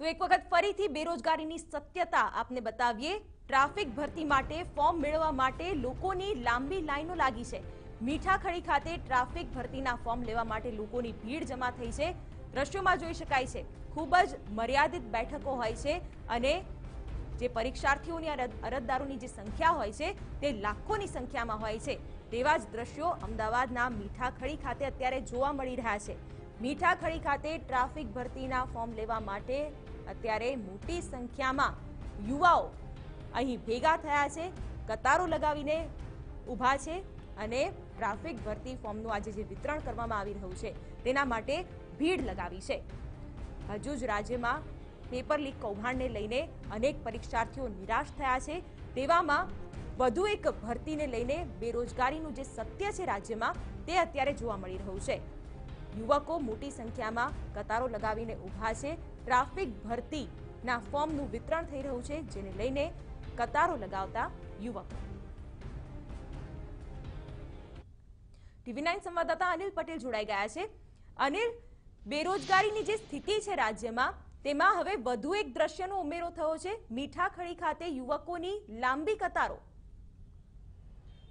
તો એક વખત ફરીથી બેરોજગારીની સત્યતા આપને બતાવીએ. ટ્રાફિક ભરતી માટે ફોર્મ મેળવવા માટે લોકોની લાંબી લાઈનો લાગી છે. મીઠાખડી ખાતે ટ્રાફિક ભરતીના ફોર્મ લેવા માટે લોકોની ભીડ જમા થઈ છે. દ્રશ્યોમાં જોઈ શકાય છે, ખૂબ જ મર્યાદિત બેઠકો હોય છે અને જે પરીક્ષાર્થીઓની અરજદારોની જે સંખ્યા હોય છે તે લાખોની સંખ્યામાં હોય છે. તેવા જ દ્રશ્યો અમદાવાદના મીઠાખડી ખાતે અત્યારે જોવા મળી રહ્યા છે. મીઠાખડી ખાતે ટ્રાફિક ભરતીના ફોર્મ લેવા માટે અત્યારે મોટી સંખ્યામાં યુવાઓ અહીં ભેગા થયા છે, કતારો લગાવીને ઊભા છે અને ટ્રાફિક ભરતી ફોર્મનું આજે જે વિતરણ કરવામાં આવી રહ્યું છે, તેના માટે ભીડ લગાવી છે. હજુ જ રાજ્યમાં પેપર લીક કૌભાંડને લઈને અનેક પરીક્ષાર્થીઓ નિરાશ થયા છે, તેવામાં વધુ એક ભરતીને લઈને બેરોજગારીનું જે સત્ય છે રાજ્યમાં, તે અત્યારે જોવા મળી રહ્યું છે. યુવકો મોટી સંખ્યામાં કતારો લગાવીને ઊભા છે ટ્રાફિક ભરતીના ફોર્મનું વિતરણ થઈ રહ્યું છે, જેને લઈને કતારો લગાવતા યુવકો. ટીવી નાઇન સંવાદદાતા અનિલ પટેલ જોડાઈ ગયા છે. અનિલ, બેરોજગારીની જે સ્થિતિ છે રાજ્યમાં, તેમાં હવે વધુ એક દ્રશ્યનો ઉમેરો થયો છે. મીઠાખડી ખાતે યુવકોની લાંબી કતારો.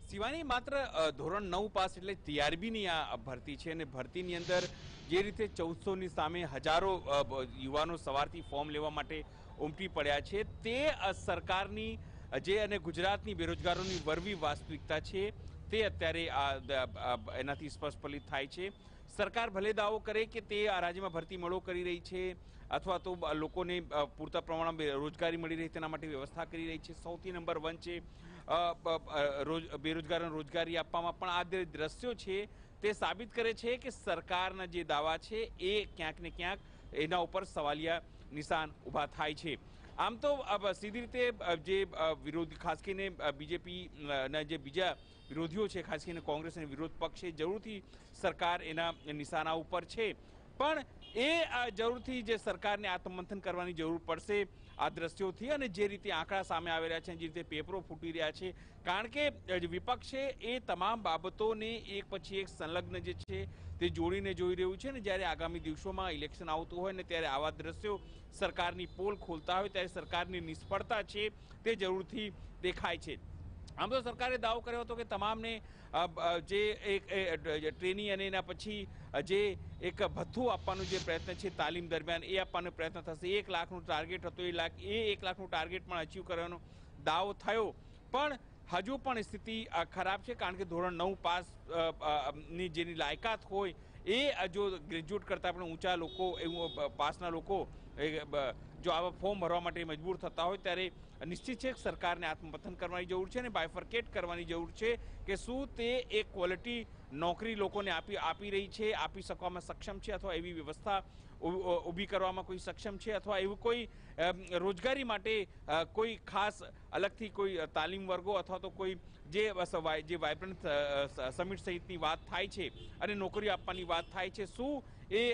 શિવાની માત્ર ધોરણ નવ પાસ એટલે ટીઆરબીની આ ભરતી છે અને ભરતીની અંદર જે રીતે ચૌદસોની સામે હજારો યુવાનો સવારથી ફોર્મ લેવા માટે ઉમટી પડ્યા છે, તે સરકારની જે અને ગુજરાતની બેરોજગારોની વરવી વાસ્તવિકતા છે, તે અત્યારે આ એનાથી સ્પષ્ટફલિત થાય છે. સરકાર ભલે દાવો કરે કે તે આ રાજ્યમાં ભરતી મળો કરી રહી છે, અથવા તો લોકોને પૂરતા પ્રમાણમાં રોજગારી મળી રહી તેના માટે વ્યવસ્થા કરી રહી છે. સૌથી નંબર વન છે બેરોજગારોને રોજગારી આપવામાં પણ આ દ્રશ્યો છે તે સાબિત કરે છે કે સરકારના જે દાવા છે એ ક્યાંક ને ક્યાંક એના ઉપર સવાલિયા નિશાન ઊભા થાય છે. આમ તો સીધી રીતે જે વિરોધ, ખાસ કરીને બીજેપીના જે બીજા વિરોધીઓ છે, ખાસ કરીને કોંગ્રેસ અને વિરોધ પક્ષ છે, જરૂરથી સરકાર એના નિશાના ઉપર છે. પણ એ જરૂરથી જે સરકારને આત્મમંથન કરવાની જરૂર પડશે આ દ્રશ્યોથી અને જે રીતે આંકડા સામે આવી રહ્યા છે જે રીતે પેપરો ફૂટી રહ્યા છે કારણ કે વિપક્ષ એ તમામ બાબતોને એક પછી એક સંલગ્ન જે છે તે જોડીને જોઈ રહ્યું છે ને જ્યારે આગામી દિવસોમાં ઇલેક્શન આવતું હોય ને ત્યારે આવા દ્રશ્યો સરકારની પોલ ખોલતા હોય ત્યારે સરકારની નિષ્ફળતા છે તે જરૂરથી દેખાય છે. આમ તો સરકારે દાવો કર્યો હતો કે તમામને જે એક અ, અને એના પછી જે એક ભથ્થું આપવાનું જે પ્રયત્ન છે તાલીમ દરમિયાન, એ આપવાનો પ્રયત્ન થશે. એક લાખનું ટાર્ગેટ હતું, એ લાખ, એ એક લાખનું ટાર્ગેટ પણ અચીવ કરવાનો દાવો થયો. પણ હજુ પણ સ્થિતિ ખરાબ છે, કારણ કે ધોરણ નવ પાસની જેની લાયકાત હોય, એ જો ગ્રેજ્યુએટ કરતાં પણ ઊંચા લોકો, એવું પાસના લોકો જો આવા ફોર્મ ભરવા માટે મજબૂર થતા હોય, ત્યારે નિશ્ચિત છે કે સરકારને આત્મપથન કરવાની જરૂર છે અને બાયફર્કેટ કરવાની જરૂર છે કે શું તે એક ક્વોલિટી નોકરી લોકોને આપી આપી રહી છે, આપી શકવામાં સક્ષમ છે અથવા એવી વ્યવસ્થા ઊભી કરવામાં કોઈ સક્ષમ છે અથવા એવું કોઈ રોજગારી માટે કોઈ ખાસ અલગથી કોઈ તાલીમ વર્ગો અથવા તો કોઈ જે જે વાયબ્રન્ટ સમિટ સહિતની વાત થાય છે અને નોકરી આપવાની વાત થાય છે, શું એ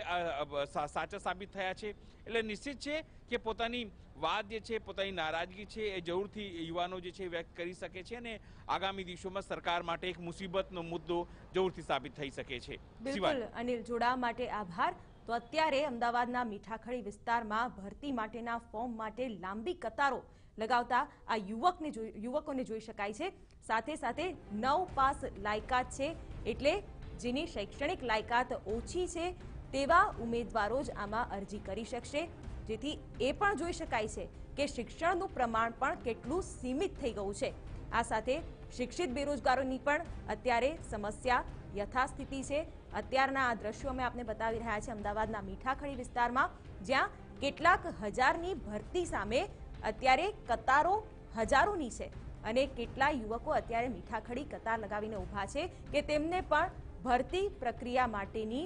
સાચા સાબિત થયા છે? એટલે નિશ્ચિત છે કે પોતાની વાત જે છે પોતાની નારાજગી છે એ જરૂરથી યુવાનો જે છે વ્યક્ત કરી શકે છે અને આગામી દિવસોમાં સરકાર માટે એક મુસીબતનો મુદ્દો જરૂરથી સાબિત થઈ શકે છે. બિલકુલ. અનિલ જોડાવા માટે આભાર. તો અત્યારે અમદાવાદના મીઠાખડી વિસ્તારમાં ભરતી માટેના ફોર્મ માટે લાંબી કતારો લગાવતા આ યુવકને યુવકોને જોઈ શકાય છે. સાથે સાથે નવ પાસ લાયકાત છે એટલે જેની શૈક્ષણિક લાયકાત ઓછી છે તેવા ઉમેદવારો જ આમાં અરજી કરી શકશે. જેથી એ પણ જોઈ શકાય છે કે શિક્ષણનું પ્રમાણ પણ કેટલું સીમિત થઈ ગયું છે. આ સાથે શિક્ષિત બેરોજગારોની પણ અત્યારે સમસ્યા યથાસ્થિતિ છે. અત્યારના આ દ્રશ્યો અમે આપને બતાવી રહ્યા છે અમદાવાદના મીઠાખડી વિસ્તારમાં, જ્યાં કેટલાક હજારની ભરતી સામે અત્યારે કતારો હજારોની છે અને કેટલા યુવકો અત્યારે મીઠાખડી કતાર લગાવીને ઊભા છે કે તેમને પણ ભરતી પ્રક્રિયા માટેની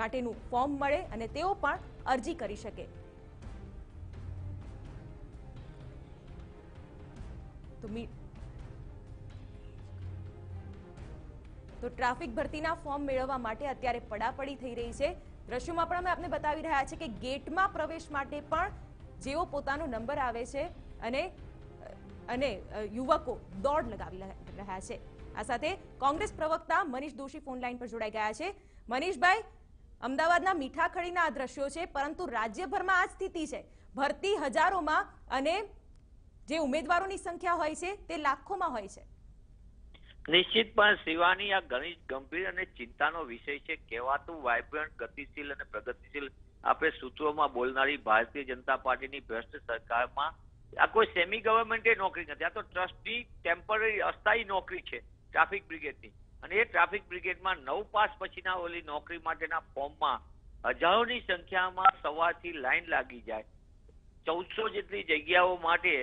માટેનું ફોર્મ મળે અને તેઓ પણ અરજી કરી શકે. તો તો ટ્રાફિક ભરતીના ફોર્મ મેળવવા માટે અત્યારે પડાપડી થઈ રહી છે. દ્રશ્યોમાં પણ અમે આપને બતાવી રહ્યા છે કે ગેટમાં પ્રવેશ માટે પણ જેઓ પોતાનો નંબર આવે છે અને અને યુવકો દોડ લગાવી રહ્યા છે. આ સાથે કોંગ્રેસ પ્રવક્તા મનીષ દોશી ફોન લાઈન પર જોડાઈ ગયા છે. મનીષભાઈ અમદાવાદના મીઠાખડીના આ દ્રશ્યો છે, પરંતુ રાજ્યભરમાં આ સ્થિતિ છે. ભરતી હજારોમાં અને જે ઉમેદવારોની સંખ્યા હોય છે, તે લાખોમાં હોય છે. નિશ્ચિત શિવાની આ ઘણી ગંભીર અને ચિંતાનો વિષય છે. કહેવાતું વાયબ્રન્ટ ગતિશીલ અને પ્રગતિશીલ આપણે સૂત્રોમાં બોલનારી ભારતીય જનતા પાર્ટીની ભ્રષ્ટ સરકારમાં આ કોઈ સેમી ગવર્મેન્ટે નોકરી નથી. આ તો ટ્રસ્ટી ટેમ્પરરી અસ્થાયી નોકરી છે ટ્રાફિક બ્રિગેડની અને એ ટ્રાફિક બ્રિગેડમાં નવ પાસ પછીના ઓલી નોકરી માટેના ફોર્મમાં હજારોની સંખ્યામાં સવારથી લાઈન લાગી જાય. ચૌદસો જેટલી જગ્યાઓ માટે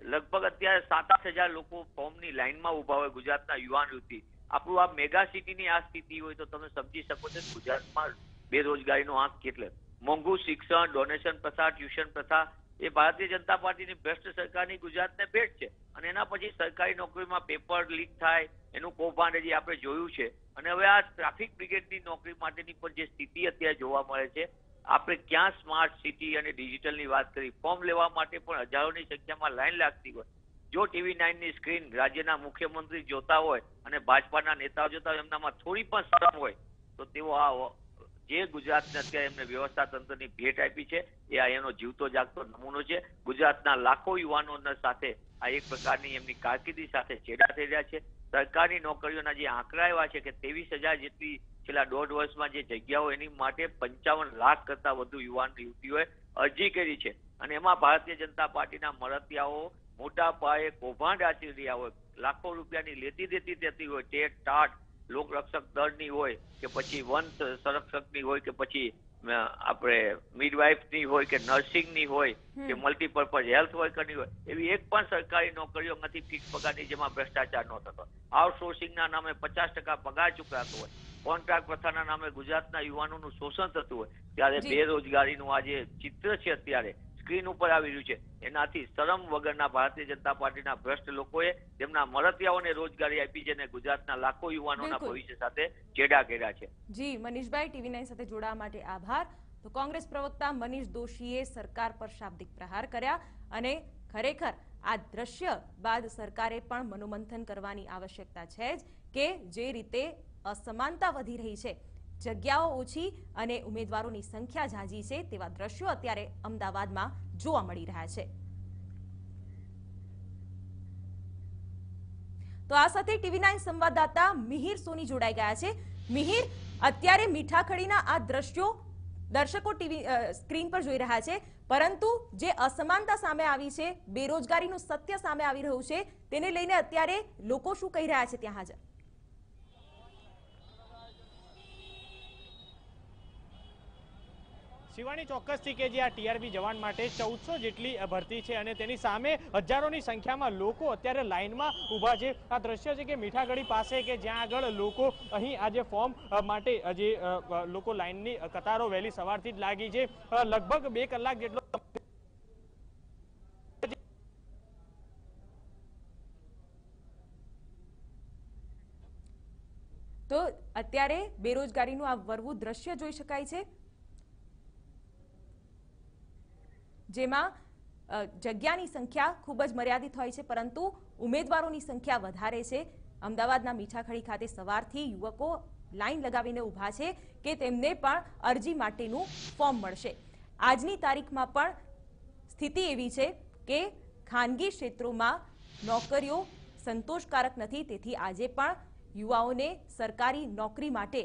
લગભગ અત્યારે સાત આઠ હજાર લોકો ફોર્મની લાઈનમાં ઊભા હોય ગુજરાતના યુવાન યુવતી. આપણું આ મેગા સિટીની આ સ્થિતિ હોય તો તમે સમજી શકો છો ગુજરાતમાં બેરોજગારીનો આંક કેટલે મોંઘું શિક્ષણ, ડોનેશન પ્રથા, ટ્યુશન પ્રથા એ ભારતીય જનતા પાર્ટીની ભ્રષ્ટ સરકારની ગુજરાતને ભેટ છે. અને એના પછી સરકારી નોકરીમાં પેપર લીક થાય, એનું કૌભાંડ હજી આપણે જોયું છે. અને હવે આ ટ્રાફિક બ્રિગેડની નોકરી માટેની પણ જે સ્થિતિ અત્યારે જોવા મળે છે, આપણે ક્યાં સ્માર્ટ સિટી અને ડિજિટલની વાત કરી, ફોર્મ લેવા માટે પણ હજારોની સંખ્યામાં લાઈન લાગતી હોય. જો ટીવી નાઇનની સ્ક્રીન રાજ્યના મુખ્યમંત્રી જોતા હોય અને ભાજપાના નેતાઓ જોતા હોય, એમનામાં થોડી પણ શરમ હોય, તો તેઓ આ જે ગુજરાતને અત્યારે એમને વ્યવસ્થા તંત્રની ભેટ આપી છે, એ આ એનો જીવતો જાગતો નમૂનો છે. ગુજરાતના લાખો યુવાનોના સાથે આ એક પ્રકારની એમની કારકિર્દી સાથે ચેડા થઈ રહ્યા છે. સરકારી નોકરીઓના જે આંકડા એવા છે કે ત્રેવીસ હજાર જેટલી છેલ્લા દોઢ વર્ષમાં જે જગ્યાઓ એની માટે પંચાવન લાખ કરતા વધુ યુવાન યુવતીઓએ અરજી કરી છે. અને એમાં ભારતીય જનતા પાર્ટીના મળતિયાઓ, મોટા પાયે કૌભાંડ આચરી રહ્યા હોય, લાખો રૂપિયાની લેતી દેતી થતી હોય, ટેટ, ટાટ લોકરક્ષક દળની હોય કે પછી વન સંરક્ષકની હોય કે પછી આપણે મિડવાઇફની હોય કે નર્સિંગની હોય કે મલ્ટીપર્પઝ હેલ્થ વર્કરની હોય એવી એક પણ સરકારી નોકરીઓ નથી ફિક્સ પગારની જેમાં ભ્રષ્ટાચાર ન થતો. આઉટસોર્સિંગના નામે પચાસ ટકા પગાર ચૂકવાતો હોય કોન્ટ્રાક્ટ પ્રથાના નામે ગુજરાતના યુવાનોનું શોષણ થતું હોય ત્યારે બેરોજગારીનું આ જે ચિત્ર છે અત્યારે. સ્ક્રીન ઉપર આવી રહ્યું છે. એનાથી શરમ વગરના ભારતીય જનતા પાર્ટીના ભ્રષ્ટ લોકોએ તેમના મરતિયાઓને રોજગારી આપી છે અને ગુજરાતના લાખો યુવાનોના ભવિષ્ય સાથે ચેડા કર્યા છે. જી મનીષભાઈ ટીવી નાઇન સાથે જોડાવા માટે આભાર. તો કોંગ્રેસ પ્રવક્તા મનીષ દોશીએ સરકાર પર શાબ્દિક પ્રહાર કર્યા અને ખરેખર આ દ્રશ્ય બાદ સરકારે પણ મનોમંથન કરવાની આવશ્યકતા છે જ કે જે રીતે અસમાનતા વધી રહી છે. જગ્યાઓ ઓછી અને ઉમેદવારોની સંખ્યા ઝાંઝી છે તેવા દ્રશ્યો અત્યારે અમદાવાદમાં જોવા મળી રહ્યા છે. તો આ સાથે ટીવી નાઇન સંવાદદાતા મિહિર સોની જોડાઈ ગયા છે. મિહિર, અત્યારે મીઠાખડીના આ દ્રશ્યો દર્શકો ટીવી સ્ક્રીન પર જોઈ રહ્યા છે. પરંતુ જે અસમાનતા સામે આવી છે, બેરોજગારીનું સત્ય સામે આવી રહ્યું છે, તેને લઈને અત્યારે લોકો શું કહી રહ્યા છે ત્યાં હાજર? શિવાણી ચોક્કસથી કે જે આ ટીઆરબી જવાન માટે ચૌદસો જેટલી ભરતી છે અને તેની સામે હજારોની સંખ્યામાં લોકો અત્યારે લાઇનમાં ઊભા છે. આ દ્રશ્ય છે કે મીઠાગઢી પાસે કે જ્યાં આગળ લોકો અહીં આજે ફોર્મ માટે જે લોકો લાઇનની કતારો વહેલી સવારથી જ લાગી છે. લગભગ બે કલાક જેટલો તો અત્યારે બેરોજગારીનું આ વરવું દ્રશ્ય જોઈ શકાય છે. જેમાં જગ્યાની સંખ્યા ખૂબ જ મર્યાદિત હોય છે, પરંતુ ઉમેદવારોની સંખ્યા વધારે છે. અમદાવાદના મીઠાખડી ખાતે સવારથી યુવકો લાઈન લગાવીને ઊભા છે કે તેમને પણ અરજી માટેનું ફોર્મ મળશે. આજની તારીખમાં પણ સ્થિતિ એવી છે કે ખાનગી ક્ષેત્રોમાં નોકરીઓ સંતોષકારક નથી, તેથી આજે પણ યુવાઓને સરકારી નોકરી માટે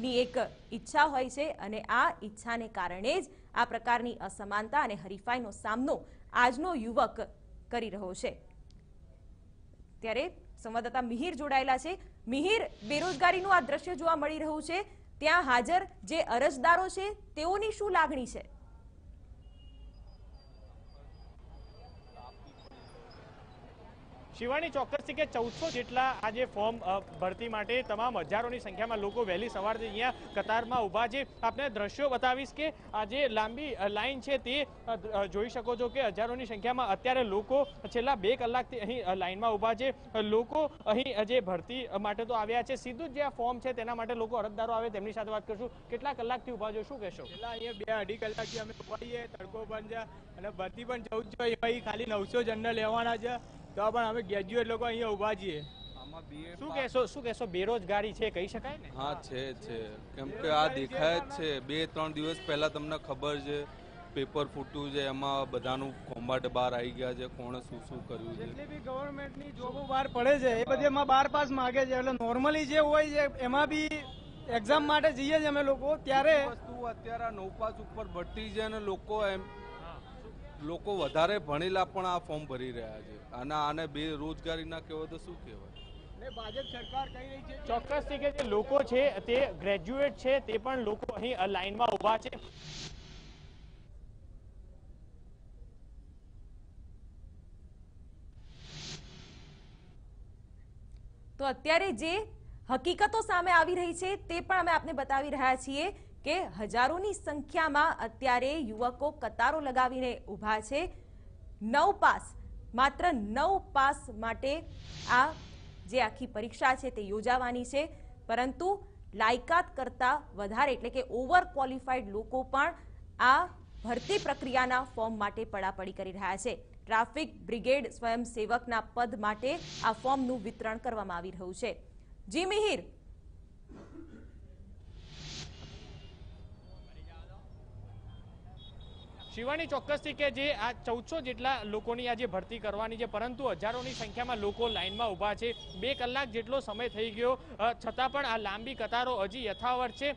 ની એક ઈચ્છા હોય છે અને આ ઈચ્છાને કારણે જ આ પ્રકારની અસમાનતા અને હરીફાઈનો સામનો આજનો યુવક કરી રહ્યો છે. ત્યારે સંવાદદાતા મિહિર જોડાયેલા છે. મિહિર, બેરોજગારીનું આ દ્રશ્ય જોવા મળી રહ્યું છે. ત્યાં હાજર જે અરજદારો છે, તેઓની શું લાગણી છે? શિવાણી ચોક્કસથી કે ચૌદસો જેટલા આજે ફોર્મ ભરતી માટે તમામ હજારોની સંખ્યામાં લોકો વહેલી સવારથી અહીંયા કતારમાં ઊભા છે. આપને દ્રશ્યો બતાવીશ કે આ જે લાંબી લાઇન છે તે જોઈ શકો છો કે હજારોની સંખ્યામાં અત્યારે લોકો છેલ્લા બે કલાકથી અહીં લાઇનમાં ઊભા છે. લોકો અહીં જે ભરતી માટે તો આવ્યા છે. સીધું જ જે આ ફોર્મ છે તેના માટે લોકો અરજદારો આવે તેમની સાથે વાત કરશું. કેટલા કલાકથી ઊભા છો? શું કહેશો? પહેલાં અહીંયા બે અઢી કલાકથી અમે ઊભા છીએ. તડકો પણ છે અને ભરતી પણ જોઈએ. અહીં ખાલી નવસો જનરલ લેવાના છે. તો પણ અમે ગ્રેજ્યુએટ લોકો અહીંયા ઊભા છીએ. શું કહેશો શું કહેશો? બેરોજગારી છે કહી શકાય ને? હા છે છે. કેમ કે આ દેખાય જ છે. બે ત્રણ દિવસ પહેલા તમને ખબર છે પેપર ફૂટ્યું છે એમાં બધાનું કોમ્બાટ બહાર આવી ગયા છે કોણે શું શું કર્યું છે. જેટલી બી ગવર્મેન્ટની જોબો બહાર પડે છે એ બધી એમાં બાર પાસ માગે છે. એટલે નોર્મલી જે હોય છે એમાં બી એક્ઝામ માટે જઈએ છીએ અમે લોકો. ત્યારે વસ્તુ અત્યારે નવપાસ ઉપર ભરતી છે અને લોકો એમ લોકો વધારે ભણેલા પણ આ ફોર્મ ભરી રહ્યા છે. અને આને બેરોજગારી ના કહેવાય તો શું કહેવાય? ને ભાજપ સરકાર કહી રહી છે? ચોક્કસથી કે જે લોકો છે તે ગ્રેજ્યુએટ છે તે પણ લોકો અહીં લાઈનમાં ઊભા છે. તો અત્યારે જે હકીકતો સામે આવી રહી છે તે પણ અમે આપને બતાવી રહ્યા છીએ. કે હજારોની સંખ્યામાં અત્યારે યુવકો કતારો લગાવીને ઊભા છે. નવ પાસ, માત્ર નવ પાસ માટે આ જે આખી પરીક્ષા છે તે યોજાવાની છે. પરંતુ લાયકાત કરતાં વધારે એટલે કે ઓવર ક્વોલિફાઈડ લોકો પણ આ ભરતી પ્રક્રિયાના ફોર્મ માટે પડાપડી કરી રહ્યા છે. ટ્રાફિક બ્રિગેડ સ્વયંસેવકના પદ માટે આ ફોર્મનું વિતરણ કરવામાં આવી રહ્યું છે. જી મિહિર શિવાની ચોક્કસથી કે જે આ ચૌદસો જેટલા લોકોની આજે ભરતી કરવાની છે, પરંતુ હજારોની સંખ્યામાં લોકો લાઇનમાં ઊભા છે. બે કલાક જેટલો સમય થઈ ગયો છતાં પણ આ લાંબી કતારો હજી યથાવત છે.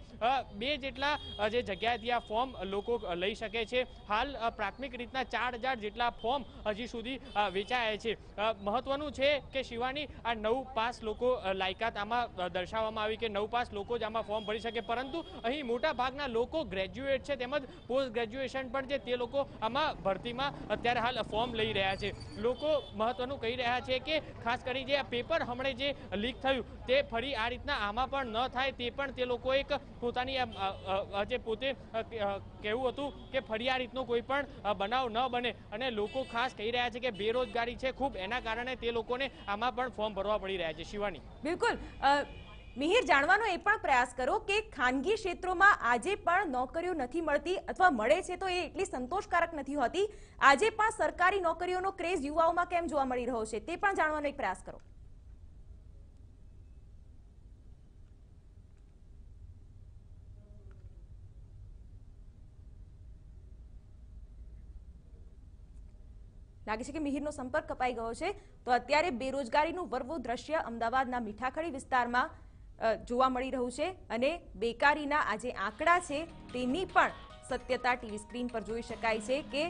બે જેટલા જે જગ્યાએથી આ ફોર્મ લોકો લઈ શકે છે. હાલ પ્રાથમિક રીતના ચાર જેટલા ફોર્મ હજી સુધી વેચાયા છે. મહત્વનું છે કે શિવાની આ નવ પાસ લોકો લાયકાત આમાં દર્શાવવામાં આવી કે નવ પાસ લોકો જ આમાં ફોર્મ ભરી શકે. પરંતુ અહીં મોટા ભાગના લોકો ગ્રેજ્યુએટ છે, તેમજ પોસ્ટ ગ્રેજ્યુએશન પણ છે તે લોકો આમાં ભરતીમાં અત્યારે હાલ ફોર્મ લઈ રહ્યા છે. લોકો મહત્વનું કહી રહ્યા છે કે ખાસ કરી જે આ પેપર હમણે જે લીક થયું તે ફરી આ રીતના આમાં પણ ન થાય તે પણ તે લોકો એક પોતાની જે પોતે કહેવું હતું કે ફરી આ રીતનો કોઈ પણ બનાવ ન બને. અને લોકો ખાસ કહી રહ્યા છે કે બેરોજગારી છે ખૂબ, એના કારણે તે લોકોને આમાં પણ ફોર્મ ભરવા પડી રહ્યા છે. શિવાની. બિલકુલ. મિહિર, જાણવાનો એ પણ પ્રયાસ કરો કે ખાનગી ક્ષેત્રોમાં આજે પણ નોકરીઓ નથી મળતી અથવા મળે છે તો એ એટલી સંતોષકારક નથી હોતી. આજે પણ સરકારી નોકરીઓનો ક્રેઝ યુવાઓમાં કેમ જોવા મળી રહ્યો છે તે પણ જાણવાનો એક પ્રયાસ કરો. લાગે છે કે મિહિરનો સંપર્ક કપાઈ ગયો છે. તો અત્યારે બેરોજગારીનું વરવું દ્રશ્ય અમદાવાદના મીઠાખડી વિસ્તારમાં જોવા મળી રહ્યું છે અને બેકારીના આ જે આંકડા છે, તેની પણ સત્યતા ટીવી સ્ક્રીન પર જોઈ શકાય છે કે